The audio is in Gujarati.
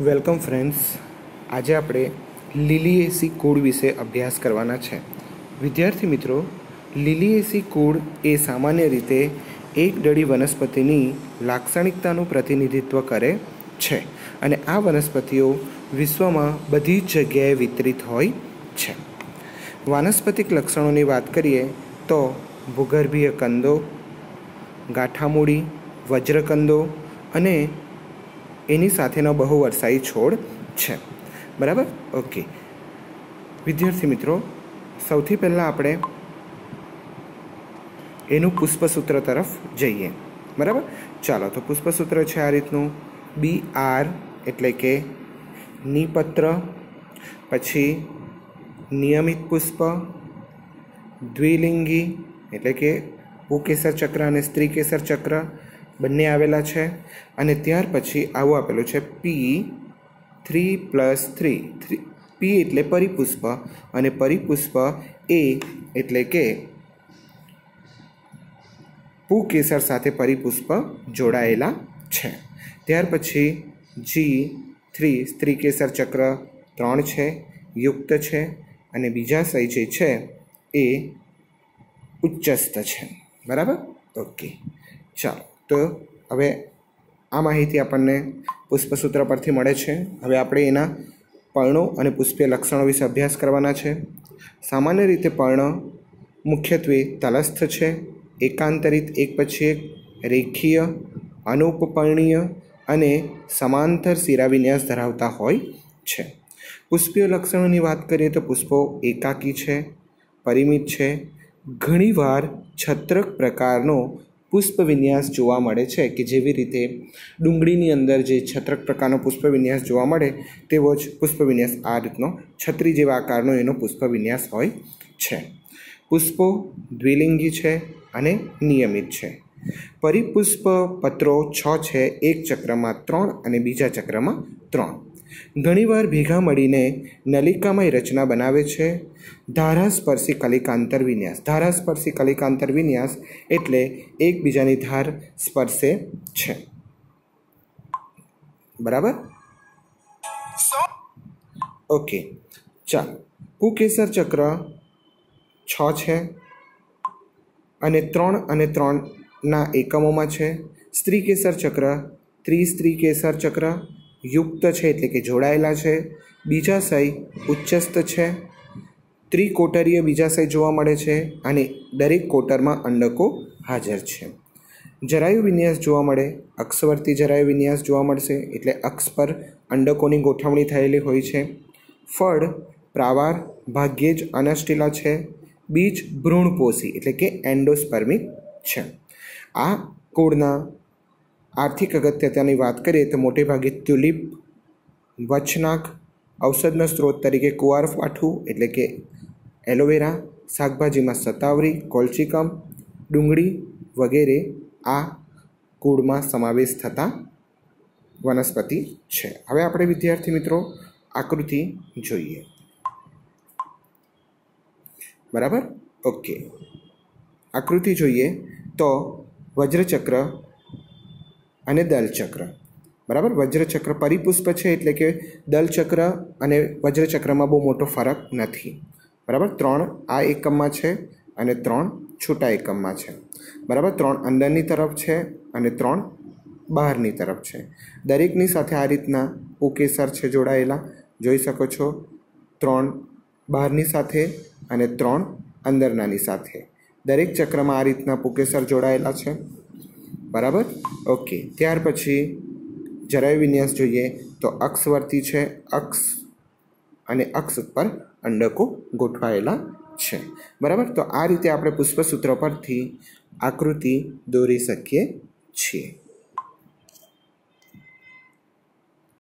Welcome friends. આજે આપણે લીલીએસી કુળ વિશે અભ્યાસ કરવાના છે. વિદ્યાર્થી મિત્રો લીલીએસી કુળ એ સામાન્ય રીતે એક ડળી વનસ્પતિની લાક્ષણિકતાનું પ્રતિનિધિત્વ કરે છે અને આ વનસ્પતિઓ વિશ્વમાં બધી જ જગ્યાએ વિતરિત હોય છે. વાનસ્પતિક લક્ષણોની વાત કરીએ તો ભૂગર્ભીય કંદો ગાંઠામૂડી વજ્રકંદો અને એની સાથેનો બહુ વરસાઈ છોડ છે. બરાબર? ઓકે. વિદ્યાર્થી મિત્રો, સૌથી પહેલાં આપણે એનું પુષ્પસૂત્ર તરફ જઈએ. બરાબર? ચાલો, તો પુષ્પસૂત્ર છે આ રીતનું. બી આર એટલે કે નિપત્ર, પછી નિયમિત પુષ્પ, દ્વિલિંગી એટલે કે ઉકેસર ચક્ર અને સ્ત્રી કેસર ચક્ર બંને આવેલા છે અને ત્યાર પછી આવું આપેલું છે P three plus three three P એટલે પરિપુષ્પ અને પરિપુષ્પ એ એટલે કે પુકેસર સાથે પરિપુષ્પ જોડાયેલા છે. ત્યાર પછી જી થ્રી સ્ત્રી કેસર ચક્ર ત્રણ છે, યુક્ત છે અને બીજા સહી જે છે એ ઉચ્ચસ્ત છે. બરાબર? ઓકે ચાલો. તો હવે આ માહિતી આપણને પુષ્પસૂત્ર પરથી મળે છે. હવે આપણે એના પર્ણો અને પુષ્પીય લક્ષણો વિશે અભ્યાસ કરવાના છે. સામાન્ય રીતે પર્ણ મુખ્યત્વે તલસ્થ છે, એકાંતરિત, એક પછી એક, રેખીય અનુપપર્ણીય અને સમાંતર શિરાવિન્યાસ ધરાવતા હોય છે. પુષ્પીય લક્ષણોની વાત કરીએ તો પુષ્પો એકાકી છે, પરિમિત છે. ઘણીવાર છત્રક પ્રકારનો પુષ્પ વિન્યાસ જોવા મળે છે કે જેવી રીતે ડુંગળીની અંદર જે છત્રક પ્રકારનો પુષ્પ વિન્યાસ જોવા મળે, તેવો જ પુષ્પ વિન્યાસ આ રીતનો છત્રી જેવા આકારનો એનો પુષ્પ વિન્યાસ હોય છે. પુષ્પો દ્વિલિંગી છે અને નિયમિત છે. પરિપુષ્પ પત્રો છ છે, એક ચક્રમાં ત્રણ અને બીજા ચક્રમાં ત્રણ. ઘણીવાર ભેગા મળીને નલિકામય રચના બનાવે છે. ધારાસ્પર્શી કલિકાંતર વિન્યાસ. ધારાસ્પર્શી કલિકાંતર વિન્યાસ એટલે એકબીજાની ધાર સ્પર્શે છે. બરાબર? ઓકે. ચાલો કુકેસર ચક્ર છ છે અને ત્રણ અને ત્રણના એકમોમાં છે. સ્ત્રી કેસર ચક્ર ત્રિસ્ત્રી કેસર ચક્ર યુક્ત છે એટલે કે જોડાયેલા છે. બીજા શય ઉચ્ચસ્ત છે. ત્રિકોટરીય બીજાશય જોવા મળે છે અને દરેક કોટરમાં અંડકો હાજર છે. જરાયુ વિન્યાસ જોવા મળે, અક્ષવર્તી જરાયુ વિન્યાસ જોવા મળશે એટલે અક્ષ પર અંડકોની ગોઠવણી થયેલી હોય છે. ફળ, પ્રાવાર, ભાગ્યે જ અનસ્ટીલા છે. બીજ ભ્રૂણપોષી એટલે કે એન્ડોસ્પર્મિક છે. આ કુળના આર્થિક અગત્યતાની વાત કરીએ તો મોટે ભાગે ટ્યુલિપ વચનાક, ઔષધના સ્ત્રોત તરીકે કુવારફાઠું એટલે કે એલોવેરા, શાકભાજીમાં સતાવરી, કોલચીકમ, ડુંગળી વગેરે આ કુળમાં સમાવેશ થતા વનસ્પતિ છે. હવે આપણે વિદ્યાર્થી મિત્રો આકૃતિ જોઈએ. બરાબર? ઓકે. આકૃતિ જોઈએ તો વજ્રચક્ર અને દલચક્ર બરાબર? વજ્રચક્ર પરિપુષ્પ છે એટલે કે દલચક્ર અને વજ્રચક્રમાં બહુ મોટો ફરક નથી. બરાબર? ત્રણ આ એકમમાં છે અને ત્રણ છૂટા એકમમાં છે. બરાબર? ત્રણ અંદરની તરફ છે અને ત્રણ બહારની તરફ છે. દરેકની સાથે આ રીતના ઉકેસર છે જોડાયેલા. જોઈ શકો છો? ત્રણ બહારની સાથે અને ત્રણ અંદરનાની સાથે. દરેક ચક્રમાં આ રીતના પુકેસર જોડાયેલા છે. બરાબર? ઓકે ત્યાર પછી જરાય વિન્યાસ જોઈએ તો અક્ષવર્તી છે, અક્ષ અને અક્ષ ઉપર અંડકો ગોઠવાયેલા છે. બરાબર? તો આ રીતે આપણે પુષ્પસૂત્ર પરથી આકૃતિ દોરી શકીએ છીએ.